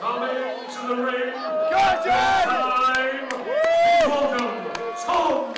coming to the ring. Time. Welcome, Tom.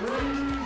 Three.